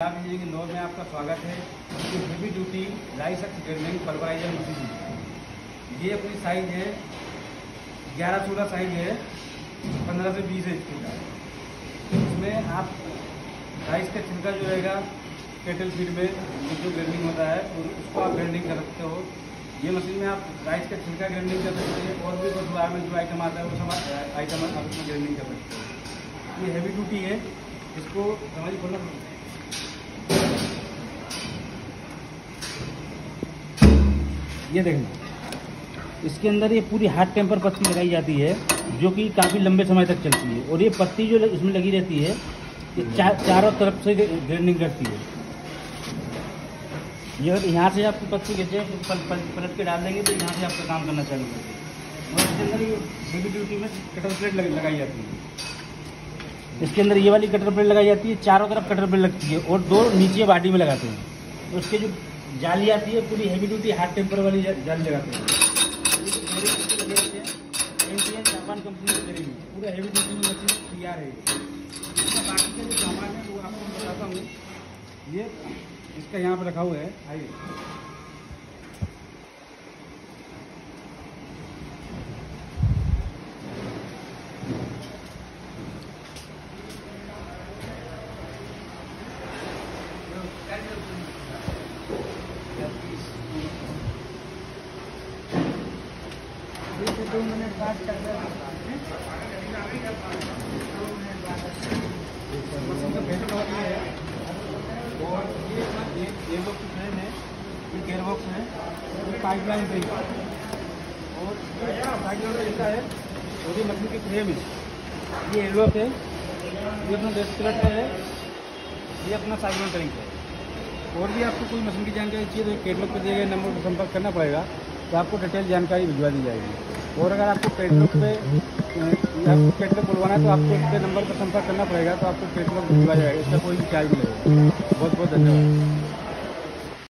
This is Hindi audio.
आप इंजीनियरिंग इंदौर में आपका स्वागत है। ये heavy duty grading pulveriser machine ये अपनी साइज़ है, ग्यारह सोलह साइज़ है, पंद्रह से बीस इंच की इसमें आप राइस का छिलका जो रहेगा केटल फ़ीड में जो ग्रेडिंग होता है उसको आप ग्रेडिंग कर सकते हो। ये मशीन में आप राइस का छिलका ग्रेडिंग कर सकते हैं, और भी कुछ बार में जो आइटम आता है, वो सब आइटम आप उसमें ग्रेडिंग कर सकते हो। ये हैवी ड्यूटी है, इसको समझ खोलना ये देखना। इसके अंदर ये पूरी हार्ड टेम्पर पत्ती लगाई जाती है जो कि काफ़ी लंबे समय तक चलती है। और ये पत्ती जो इसमें लगी रहती है ये चारों तरफ़ से ग्राइंडिंग करती है। ये अगर यहाँ से आपकी पत्ती पल, पलट के डाल देंगे तो यहाँ से आपका काम करना चालू और इसके अंदर ये हेवी ड्यूटी में कटर प्लेट लग, लगाई जाती है। इसके अंदर ये वाली कटर प्लेट लगाई जाती है चारों तरफ़ कटर प्लेट लगती है और दो नीचे बाडी में लगाते हैं। उसके जो जाली आती है, पूरी हैवी ड्यूटी हार्ड टेम्पर वाली जाली लगाते हैं। जापान कंपनी पूरा हैवी ड्यूटी में तैयार है। बाकी जो सामान है, वो आपको बताता हूँ। ये इसका यहाँ पर रखा हुआ है आइए दो मिनट बाद कर और ये ये बॉक्स फ्रेम है। ये गेयर है ये पाइप लाइन फ्रेम और में ऐसा है और ये मछली की फ्रेम है ये एलोक है ये अपना डेस्क है ये अपना साइकिल टैंक है और भी आपको कोई मशीन की जानकारी चाहिए तो कैटलॉग पर दिए गए नंबर पर संपर्क करना पड़ेगा तो आपको डिटेल जानकारी भिजवा दी जाएगी। और अगर आपको कैटलॉग पे आपको बुलवाना है तो आपको उसके नंबर पर संपर्क करना पड़ेगा तो आपको कैटलॉग भिजवा जाएगा। इसका कोई भी चार्ज नहीं लगेगा बहुत बहुत धन्यवाद।